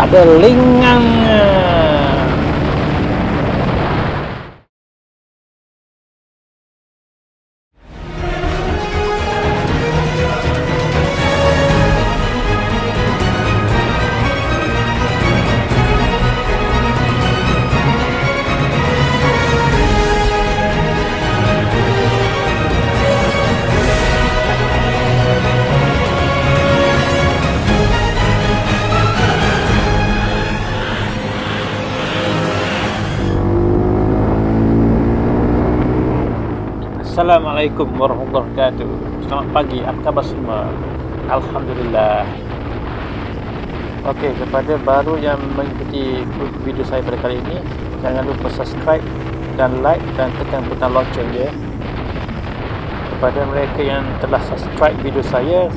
ada lingang Assalamualaikum warahmatullahi wabarakatuh. Selamat pagi, apa khabar semua? Alhamdulillah. Okey, kepada baru yang mengikuti video saya pada kali ini Jangan lupa subscribe dan like dan tekan butang lonceng ya. Kepada mereka yang telah subscribe video saya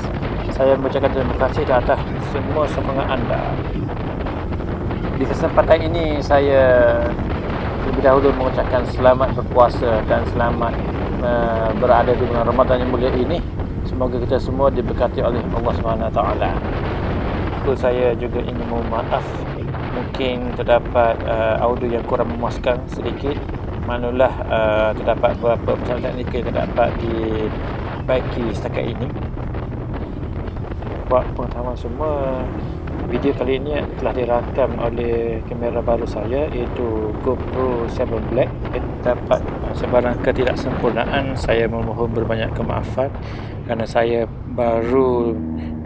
Saya mengucapkan terima kasih atas semua sokongan anda. Di kesempatan ini saya lebih dahulu mengucapkan selamat berpuasa dan selamat uh, berada di bulan Ramadan yang mulia ini. Semoga kita semua diberkati oleh Allah taala. Lalu saya juga ingin mohon maaf mungkin terdapat uh, audio yang kurang memuaskan sedikit. Manulah uh, terdapat beberapa persoalan teknikal yang terdapat dibaiki setakat ini. Buat pengetahuan semua, Video kali ini telah dirakam oleh kamera baru saya iaitu GoPro 7 Black. Dapat sebarang ketidaksempurnaan, saya memohon berbanyak kemaafan kerana saya baru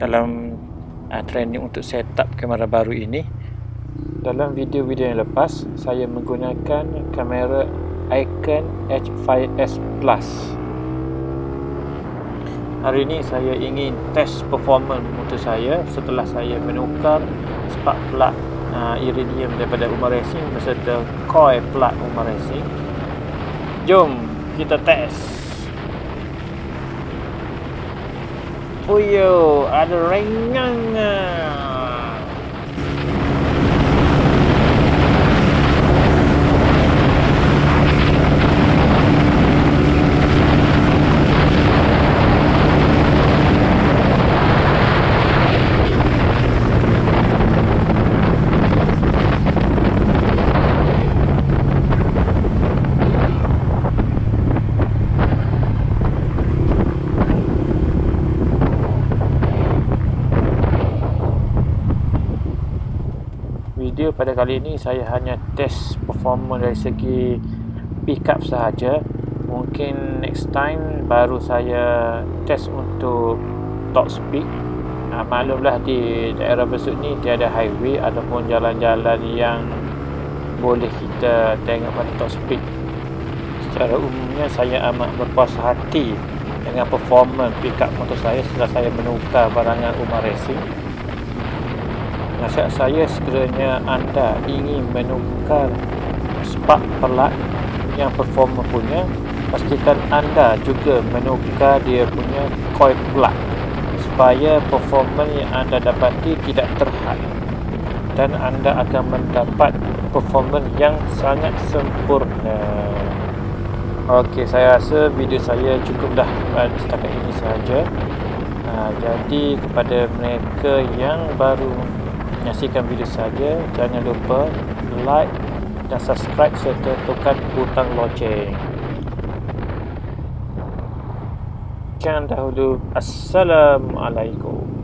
dalam uh, training untuk setup kamera baru ini. Dalam video-video yang lepas, saya menggunakan kamera Icon H5S Plus. Hari ini saya ingin test performance motor saya setelah saya menukar spark plug uh, iridium daripada Umar Racing beserta coil plug Umar Racing. Jom kita test. Puyo, ada ringan. Pada kali ini saya hanya test performance dari segi pickup sahaja. Mungkin next time baru saya test untuk top speed. Nah, maklumlah di daerah besut ni tiada highway ataupun jalan-jalan yang boleh kita tengok pada top speed. Secara umumnya saya amat berpuas hati dengan performance pickup motor saya setelah saya menukar barangan Umar Racing nasihat saya sekiranya anda ingin menukar spark pelat yang performa punya pastikan anda juga menukar dia punya coil plug supaya performance yang anda dapati tidak terhad dan anda akan mendapat performance yang sangat sempurna. Ok saya rasa video saya cukup dah setakat ini sahaja. Uh, jadi kepada mereka yang baru menyaksikan video saya jangan lupa like dan subscribe serta tekan butang loceng sekian dahulu. Assalamualaikum